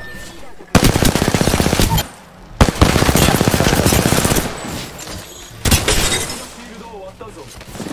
フィールドを割ったぞ